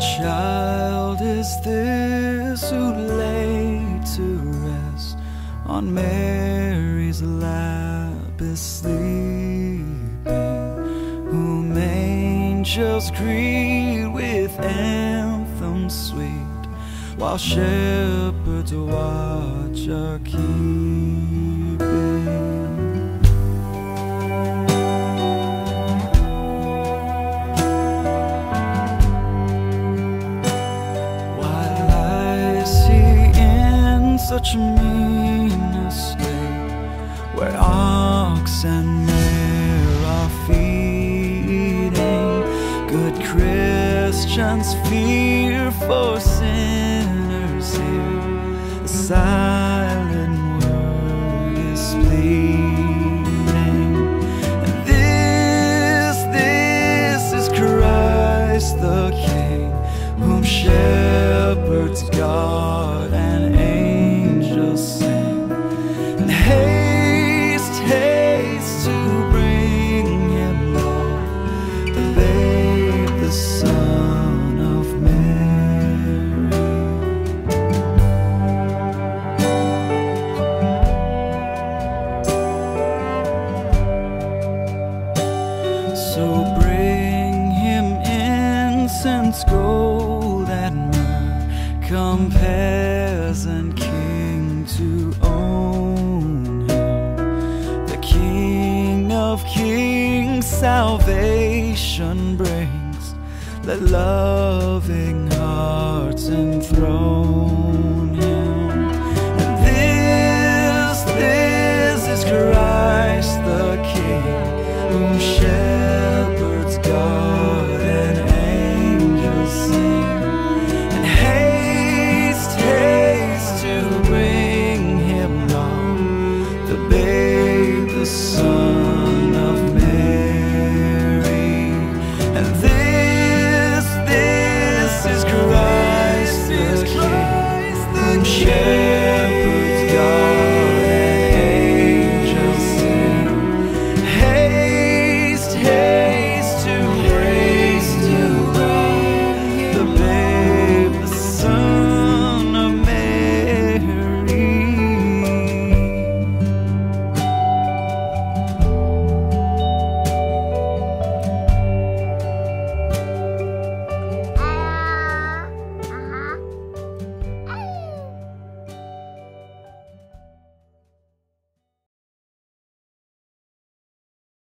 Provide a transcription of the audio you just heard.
child is this who lay to rest on Mary's lap is sleeping, whom angels greet with anthems sweet, while shepherds watch are keeping. Such mean estate, where ox and mare are feeding? Good Christians fear for sinners here. The silent word is pleading. And this, this is Christ the King, whom shepherds guard So bring him incense, gold, and myrrh. Come, peasant king, to own him. The King of kings, salvation brings. Let loving hearts enthrone him. And this, this is Christ the King, whom shepherds share.